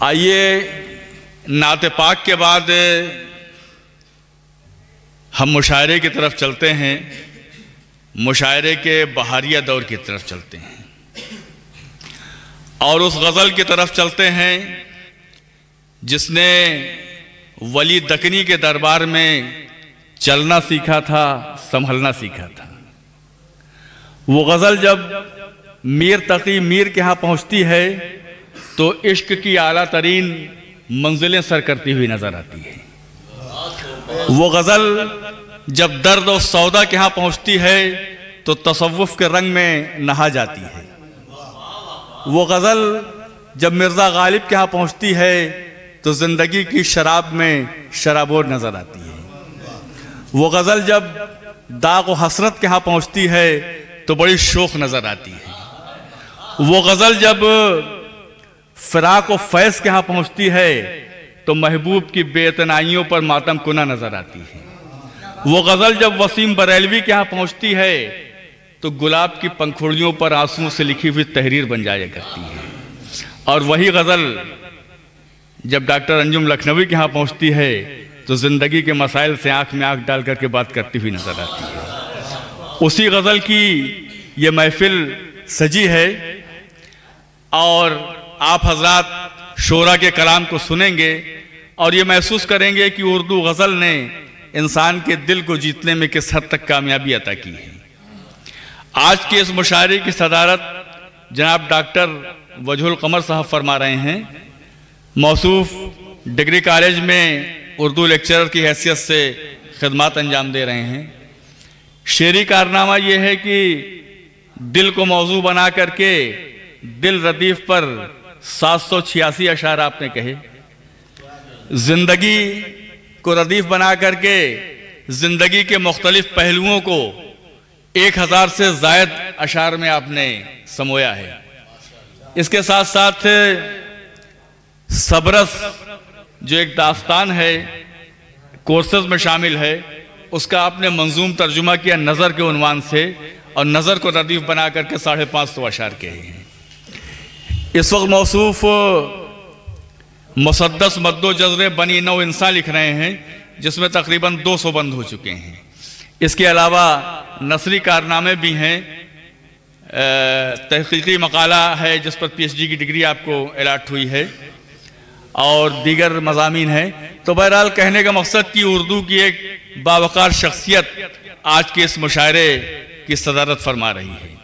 آئیے نعت پاک کے بعد ہم مشاعرے کی طرف چلتے ہیں۔ مشاعرے کے بہاریہ دور کی طرف چلتے ہیں۔ اور اس غزل کی طرف چلتے ہیں جس نے ولی دکنی کے دربار میں چلنا سیکھا تھا، سنبھلنا سیکھا تھا۔ وہ غزل جب میر تقی میر کے ہاں پہنچتی ہے تو عشق کی اعلیٰ ترین منزلیں سر کرتی ہوئی نظر آتی ہے وہ غزل جب درد و سودا کے ہاں پہنچتی ہے، تو تصوف کے رنگ میں نہا جاتی ہے۔ وہ غزل جب مرزا غالب کے ہاں پہنچتی ہے، تو زندگی کی شراب میں شرابور نظر آتی ہے۔ وہ غزل جب داغ و حسرت کے ہاں پہنچتی ہے، تو بڑی شوق نظر آتی ہے۔ وہ غزل جب فراق و فیض کے ہاں پہنچتی ہے، تو محبوب کی بے اتنائیوں پر ماتم کنہ نظر آتی ہے۔ وہ غزل جب وسیم بریلوی کے ہاں پہنچتی ہے، تو گلاب کی پنکھوڑیوں پر آنسوں سے لکھی ہوئی تحریر بن جایا کرتی ہے۔ اور وہی غزل جب ڈاکٹر انجم لکھنوی کے ہاں پہنچتی ہے، تو زندگی کے مسائل سے آنکھ میں آنکھ ڈال کر کے بات کرتی ہوئی نظر آتی ہے۔ اسی غزل کی یہ محفل سجی ہے اور آپ حضرات شورا کے کلام کو سنیں گے اور یہ محسوس کریں گے کہ اردو غزل نے انسان کے دل کو جیتنے میں کس حد تک کامیابی عطا کی ہے۔ آج کے اس مشاعرے کی صدارت جناب ڈاکٹر وجہ القمر صاحب فرما رہے ہیں۔ موصوف ڈگری کالج میں اردو لیکچرر کی حیثیت سے خدمات انجام دے رہے ہیں۔ شعری کارنامہ یہ ہے کہ دل کو موضوع بنا کر کے دل ردیف پر سات سو چھیاسی اشعار آپ نے کہے۔ زندگی کو ردیف بنا کر کے زندگی کے مختلف پہلوؤں کو ایک ہزار سے زائد اشعار میں آپ نے سمویا ہے۔ اس کے ساتھ ساتھ صبرس جو ایک داستان ہے، کورسز میں شامل ہے، اس کا آپ نے منظوم ترجمہ کیا نظر کے عنوان سے اور نظر کو ردیف بنا کر کے ساڑھے پانچ سو اشعار کہے ہیں۔ اس وقت موصوف مسدس مد و جذر بنی نو انسان لکھ رہے ہیں، جس میں تقریباً دو سو بند ہو چکے ہیں۔ اس کے علاوہ نثری کارنامے بھی ہیں۔ تحقیقی مقالہ ہے جس پر پی ایچ ڈی کی ڈگری آپ کو الاٹ ہوئی ہے۔ اور دیگر مضامین ہیں۔ تو بہرحال کہنے کا مقصد کہ اردو کی ایک باوقار شخصیت آج کے اس مشاعرے کی صدارت فرما رہی ہے۔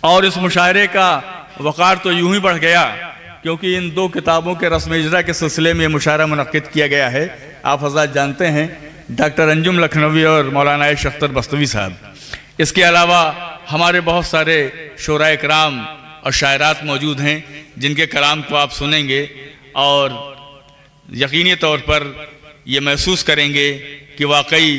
اور اس مشاعرے کا وقار تو یوں ہی بڑھ گیا کیونکہ ان دو کتابوں کے رسم اجرا کے سلسلے میں یہ مشاعرہ منعقد کیا گیا ہے۔ آپ حضرات جانتے ہیں، ڈاکٹر انجم لکھنوی اور مولانا شختر بستوی صاحب۔ اس کے علاوہ ہمارے بہت سارے شعراء اکرام اور شاعرات موجود ہیں جن کے کلام کو آپ سنیں گے اور یقینی طور پر یہ محسوس کریں گے کہ واقعی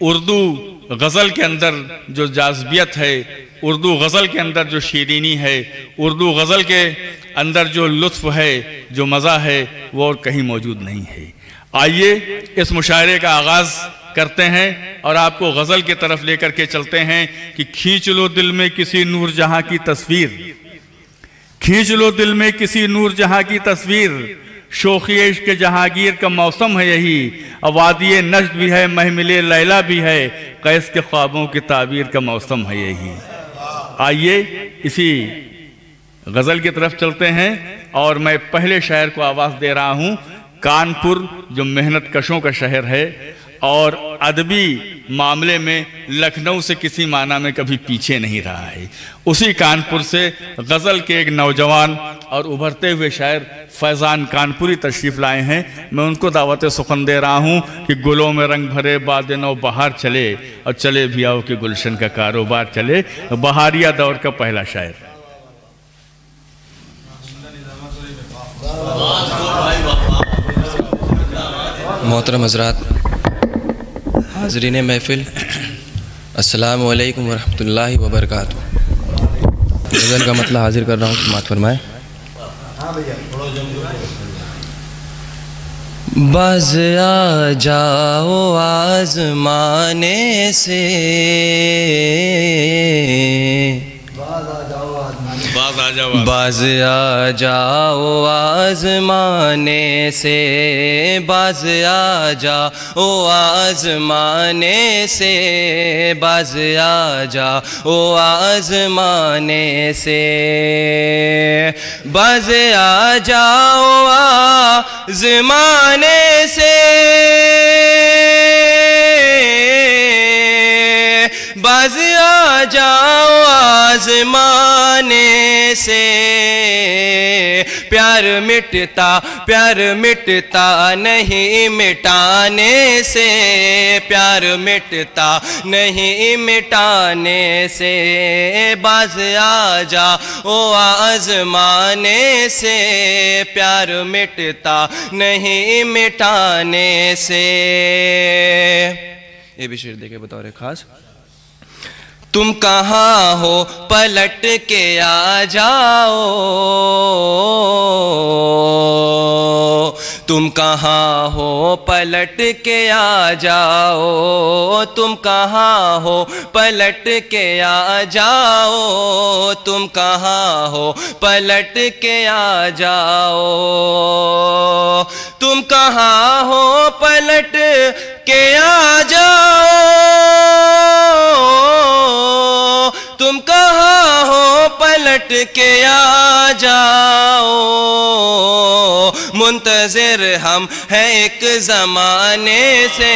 اردو غزل کے اندر جو جاذبیت ہے اردو غزل کے اندر جو شیرینی ہے، اردو غزل کے اندر جو لطف ہے، جو مزہ ہے، وہ اور کہیں موجود نہیں ہے۔ آئیے اس مشاعرے کا آغاز کرتے ہیں اور آپ کو غزل کی طرف لے کر کے چلتے ہیں کہ کھینچ لو دل میں کسی نور جہاں کی تصویر۔ کھینچ لو دل میں کسی نور جہاں کی تصویر۔ شوخی عشق جہانگیر کا موسم ہے یہی۔ وادی نشد بھی ہے محمل لیلہ بھی ہے۔ قیس کے خوابوں کی تعبیر کا موسم ہے یہی۔ آئیے اسی غزل کی طرف چلتے ہیں اور میں پہلے شہر کو آواز دے رہا ہوں، کانپور، جو محنت کشوں کا شہر ہے اور ادبی معاملے میں لکھنؤ سے کسی معنی میں کبھی پیچھے نہیں رہا ہے۔ اسی کانپور سے غزل کے ایک نوجوان اور ابھرتے ہوئے شاعر فیضان کانپوری تشریف لائے ہیں۔ میں ان کو دعوت سخن دے رہا ہوں کہ گلوں میں رنگ بھرے، باد نو، بہار چلے۔ اور چلے بھی آؤ کہ گلشن کا کاروبار چلے۔ بہاریہ دور کا پہلا شاعر۔ محترم حضرات حاضرین محفل، السلام علیکم ورحمۃ اللہ وبرکاتہ۔ غزل کا مطلب حاضر کر رہا ہوں، سماعت فرمائے بز آ جاؤ آزمانے سے۔ باز آ جاؤ باز آ جاؤ آزمانے سے، باز آ جا او آزمانے سے، باز آ جا او آزمانے سے، باز آ جاؤ آزمانے سے۔ باز آ جاؤ آزمانے سے۔ پیار مٹتا پیار مٹتا نہیں مٹانے سے۔ پیار مٹتا نہیں مٹانے سے۔ باز آ جا او آزمانے سے۔ پیار مٹتا نہیں مٹانے سے۔ یہ بھی شیر دیکھے بطور خاص۔ تم کہاں ہو پلٹ کے آ جاؤ تم کہاں ہو پلٹ کے آ جاؤ تم کہاں ہو پلٹ کے آ جاؤ تم کہاں ہو پلٹ کے آ جاؤ تم کہاں ہو پلٹ کے آ جاؤ تم کہاں ہو پلٹ کے آ جاؤ؟ منتظر ہم ہے ایک زمانے سے،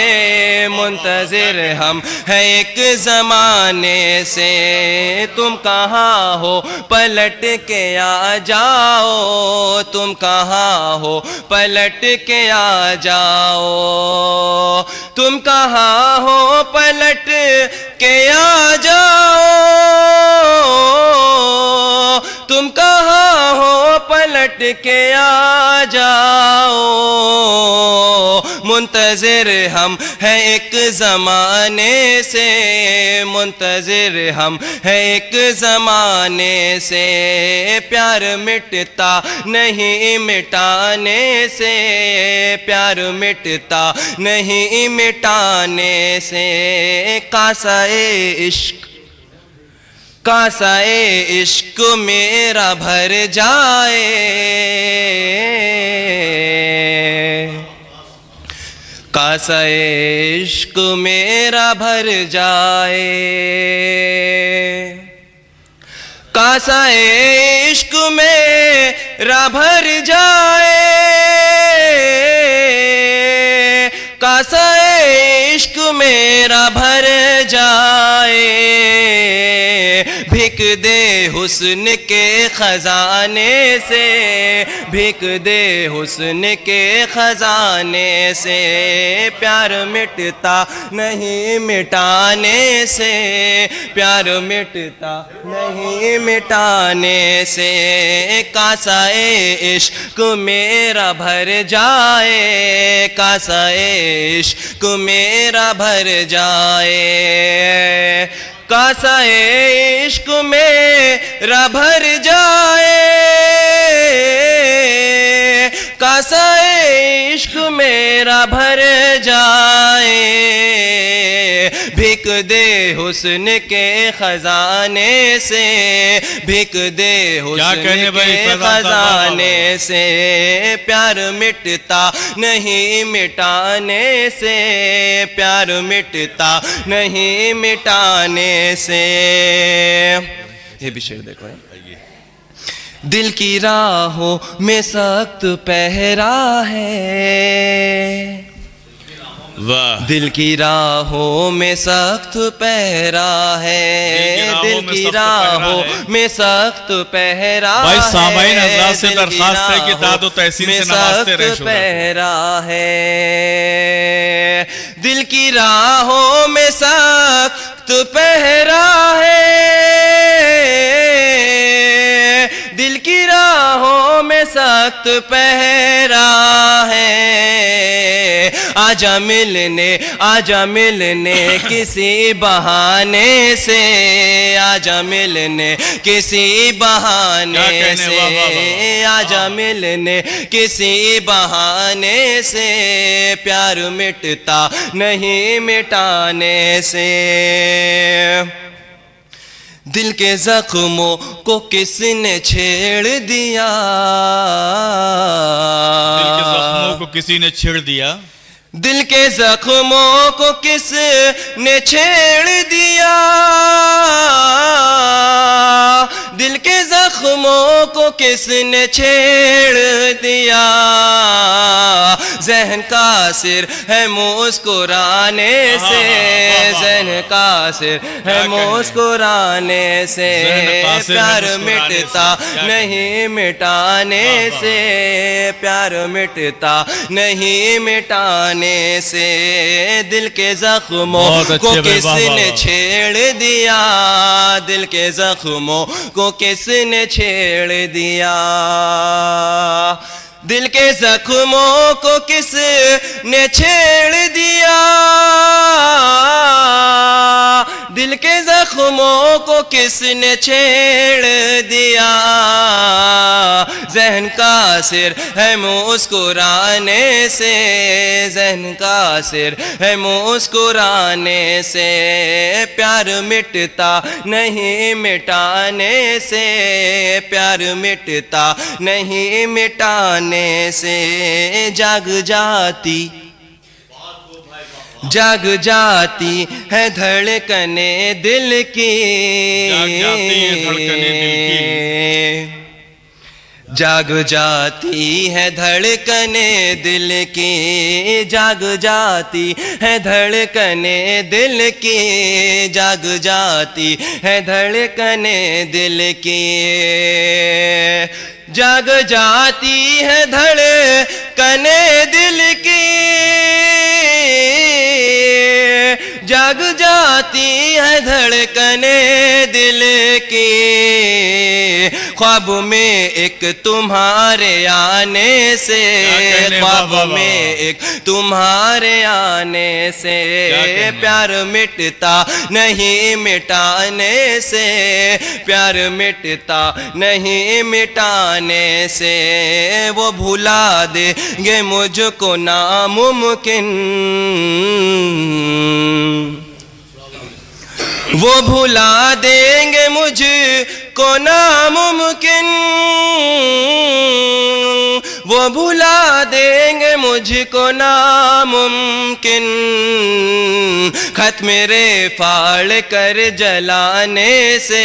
منتظر ہم ہے ایک زمانے سے۔ تم کہاں ہو پلٹ کے آ جاؤ؟ تم کہاں ہو پلٹ کے آ جاؤ؟ تم کہاں ہو پلٹ کے آ اٹھ کے آ جاؤ۔ منتظر ہم ہیں ایک زمانے سے۔ منتظر ہم ہے ایک زمانے سے۔ پیار مٹتا نہیں مٹانے سے۔ پیار مٹتا نہیں مٹانے سے۔ کاسا عشق کاسائے عشق میرا بھر جائے۔ کاسائے عشق میرا بھر جائے۔ کاسائے عشق میرا بھر جائے۔ کاسائے عشق میرا بھر جائے۔ بھیک دے حسن کے خزانے سے، بھیک دے حسن کے خزانے سے۔ پیار مٹتا نہیں مٹانے سے، پیار مٹتا نہیں مٹانے سے۔ کاسا عشق میرا بھر جائے، کاسا عشق میرا بھر جائے۔ کاسا عشق میرا بھر جائے۔ کاسا عشق میرا بھر جائے۔ جائے بھک دے حسن کے خزانے سے۔ بھک دے حسن کے خزانے سے۔ پیار مٹتا نہیں مٹانے سے۔ پیار مٹتا نہیں مٹانے سے۔ یہ بھی شیر دیکھو۔ دل کی راہوں میں سخت پہرا ہے۔ دل کی راہوں میں سخت پہرا ہے۔ دل کی راہوں میں سخت پہرا ہے۔ بھائی سامعین حضرات سے درخواست ہے کہ داد و تحسین سے نوازتے رہے شکر ہے۔ دل کی راہوں میں سخت پہرا ہے۔ خط پہرا ہے۔ آجا ملنے آجا ملنے کسی بہانے سے۔ آجا ملنے کسی بہانے سے۔ آجا ملنے کسی بہانے سے۔ پیار مٹتا نہیں مٹانے سے۔ دل کے زخموں کو کس نے چھیڑ دیا؟ دل کے زخموں کو کسی نے چھیڑ دیا؟ دل کے زخموں کو کس نے چھیڑ دیا؟ دل کے زخموں کو کس نے چھیڑ دیا؟ ذہن کا سر ہے مسکرانے سے ذہن کا سر ہے مسکرانے سے پیار مٹتا نہیں مٹانے سے پیار مٹتا نہیں مٹانے سے دل کے زخموں کو کس نے چھیڑ دیا؟ دل کے زخموں کو کس نے چھیڑ دیا؟ دل کے زخموں کو کس نے چھیڑ دیا؟ دل کے زخموں کو کس نے چھیڑ دیا؟ ذہن کا سر ہے مسکرانے سے، ذہن کا سر ہے مسکرانے سے۔ پیار مٹتا نہیں مٹانے سے، پیار مٹتا نہیں مٹانے سے جاگ جاتی جاگ جاتی ہے دھڑکنے دل کی۔ جاگ جاتی ہے دھڑکنے دل کی۔ جاگ جاتی ہے دھڑکنے دل کی۔ جاگ جاتی ہے دھڑکنے دل کی۔ جاگ جاتی ہے دھڑ کنے دل کی جاگ جاتی ہے دھڑکنے کنے کی خواب میں ایک تمہارے آنے سے خواب میں ایک تمہارے آنے سے پیار مٹتا نہیں مٹانے سے پیار مٹتا نہیں مٹانے سے۔ وہ بھلا دے گے مجھ کو ناممکن۔ وہ بھلا دیں گے مجھ کو ناممکن۔ بھلا دیں گے مجھ کو ناممکن۔ خط میرے پھاڑ کر جلانے سے۔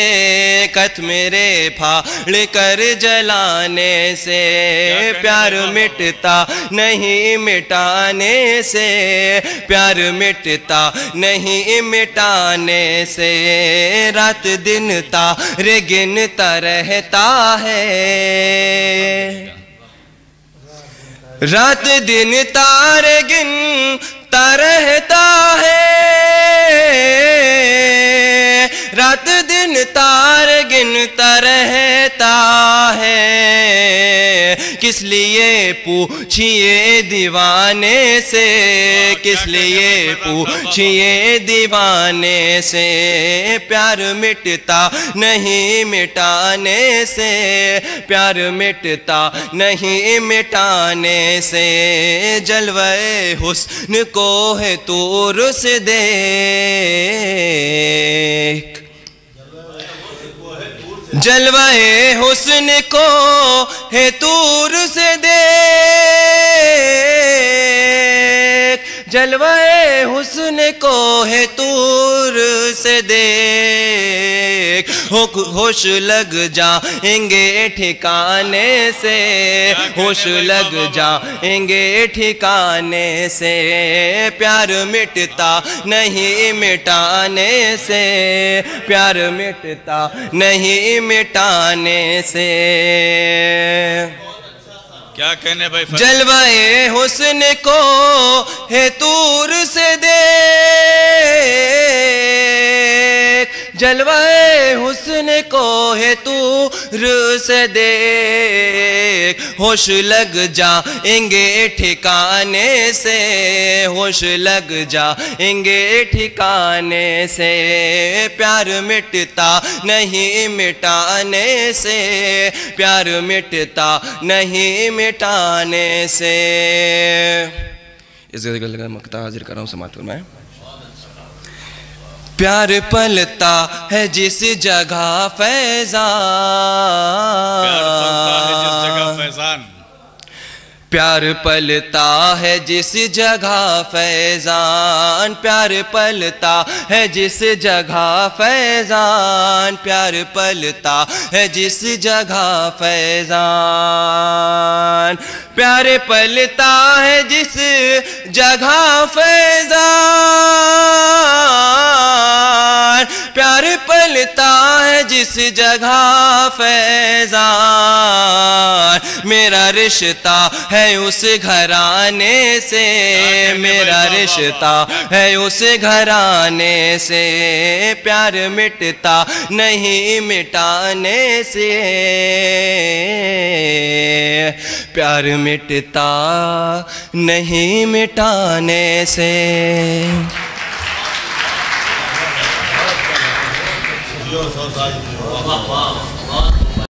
خط میرے پھاڑ کر جلانے سے۔ پیار مٹتا نہیں مٹانے سے۔ پیار مٹتا نہیں مٹانے سے۔ رات دن تارے گنتا رہتا ہے۔ رات دن تارے گنتا رہتا ہے۔ رات دن تار گنتا رہتا ہے۔ کس لیے پوچھئے دیوانے سے؟ کس لیے پوچھئے دیوانے سے؟ پیار مٹتا نہیں مٹانے سے۔ پیار مٹتا نہیں مٹانے سے۔ جلوہ حسن کو ہے تو رس دیکھ جلوہ حسن کو ہے تور سے دے۔ جلوہ حسن کو ہے تور سے دیکھ۔ ہوش لگ جائیں گے ٹھکانے سے۔ ہوش لگ جائیں گے ٹھکانے سے۔ پیار مٹتا نہیں مٹانے سے۔ پیار مٹتا نہیں مٹانے سے۔ کیا کہنے بھائی جلوائے حسن کو ہے تور سے دیکھ جلوہ حسن کو ہے تور سے دیکھ ہوش لگ جائیں گے ٹھکانے سے۔ ہوش لگ جائیں گے ٹھکانے سے۔ پیار مٹتا نہیں مٹانے سے۔ پیار مٹتا نہیں مٹانے سے۔ اس جگہ لگا حاضر کر رہا ہوں، سماعت فرمائیں۔ پیار پلتا ہے جس جگہ فیضان پیار پلتا ہے جس جگہ فیضان، پیار پلتا ہے جس جگہ فیضان، پیار پلتا ہے جس جگہ فیضان، پیار پلتا ہے جس جگہ فیضان، پیار پلتا ہے جس جگہ فیضان۔ میرا رشتہ ہے اس گھرانے سے میرا رشتہ ہے اس گھرانے سے۔ پیار مٹتا نہیں مٹانے سے۔ پیار مٹتا نہیں مٹانے سے۔